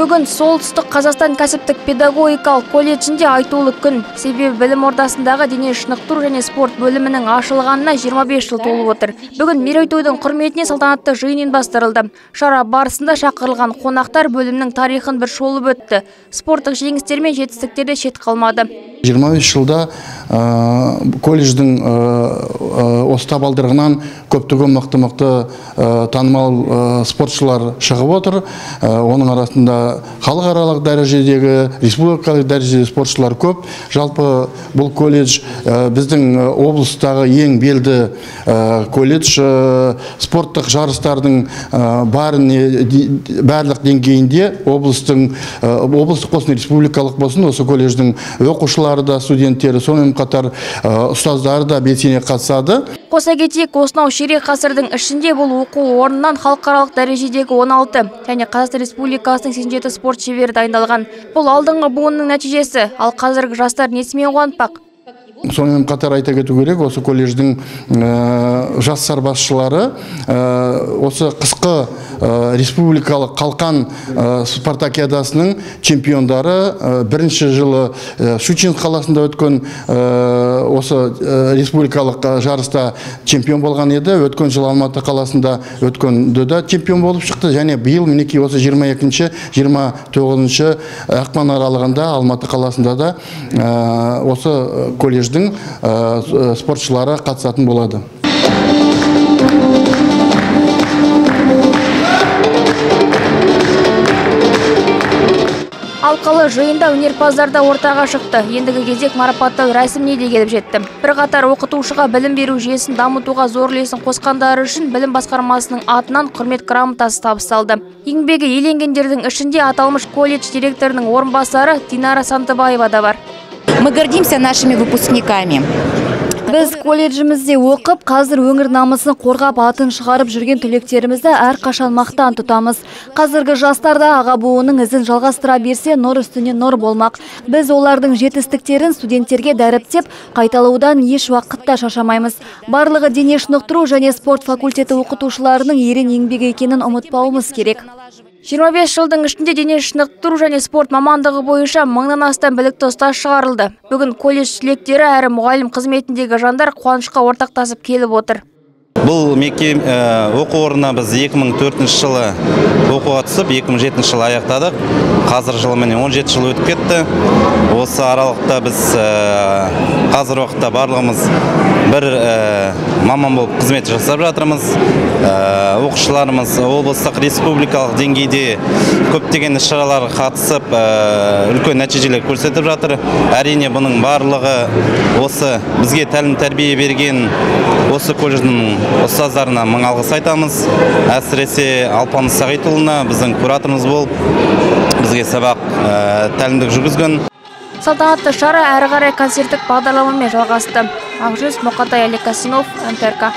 Бүгін солтүстік Қазақстан кәсіптік педагогикалық колледжінде айтулы күн. Себебі білім ордасындағы дене шынықтыру және спорт бөлімінің ашылғанына 25 жыл толып отыр. Бүгін мерейтойдың құрметіне салтанатты жиын ұйымдастырылды. Шара барысында шақырылған қонақтар бөлімнің тарихын бір шолып өтті. Спорттық жеңістер мен жетістіктер де шет қалмады. 25 жылда ә, колледждің ә, ә, осы табалдырығынан көптеген мықты-мықты ә, танымал спортшылар шығып отыр. Оның арасында халықаралық дәрежедегі, республикалық дәрежедегі спортшылар көп. Жалпы бұл колледж біздің облыстағы ең белді колледж спорттық жарыстардың бәріне барлық деңгейінде облыстың облыстық болсын республикалық болсын осы колледждің оқушылары да студенттері сонымен қатар ұстаздары да белсене қатысады. Қоса кетейік осынау ширек ғасырдың ішінде бұл оқу орнынан халықаралық дәрежедегі 16 және қазақстан республикасының 87 спорт шебері дайындалған. Бұл алдыңғы буынның нәтижесі. Ал қазіргі жастар несімен қуантпақ сонымен қатар айта кету керек. Осы колледждің ә, жас сарбазшылары ә, осы қысқы ә, республикалық қалқан спартакиадасының чемпиондары бірінші жылы щучинск қаласында өткен осы республикалық жарыста чемпион болған еді. Өткен жылы алматы қаласында өткенде да чемпион болып шықты. Және биыл мінекей осы 22 29 ақпан аралығында алматы қаласында да осы колледж колледждің спортшылары қатысатын болады. Алқалы жиында өнерпаздар да ортаға шықты. Ендігі кезек марапаттау рәсіміне де келіп жетті. Бірқатар оқытушыға білім беру жүйесін дамытуға зор үлесін қосқандары үшін білім басқармасының атынан құрмет грамотасы табысталды. Еңбегі еленгендердің ішінде аталмыш колледж директорының орынбасары динара сантыбаева да бар. Мы гордимся нашими выпускниками. Біз колледжімізде оқып қазір өңір намысын қорғап атын шығарып жүрген түлектерімізді әрқашан мақтан тұтамыз. Қазіргі жастарда аға буынның ізін жалғастыра берсе нұр үстіне нұр болмақ. Біз олардың жетістіктерін студенттерге дәріптеп қайталаудан еш уақытта шаршамаймыз барлығы дене шынықтыру және спорт факультеті оқытушыларының ерен еңбегі екенін ұмытпауымыз керек. 25 жылдың ішінде дене шынықтыру және спорт мамандығы бойынша мыңнан астам білікті ұстаз шығарылды. Бүгін колледж түлектері әрі мұғалім қызметіндегі жандар қуанышқа ортақтасып келіп отыр. Бұл мекем оқу орнына біз 2004 жылы оқуға түсіп, 2007 жылы аяқтадық. Қазір жылы міне 17 жыл өтіп кетті. Осы аралықта біз қазір уақытта барлығымыз бір маман болып қызмет жасап жатырмыз. Оқушыларымыз облыстық республикалық деңгейде көптеген іс-шараларға қатысып, үлкен нәтижелер көрсетіп жатыр. Әрине бұның барлығы осы бізге тәлім тәрбие берген осы колледждің ұстаздарына мың алғыс айтамыз. Әсіресе алпамыс сағитұлына біздің кураторымыз болып бізге сабақ тәлімдік жүргізген. Салтанатты шара әрі қарай концерттік бағдарламамен жалғасты. Ақжүніс мұқатай әлекасинов нтрк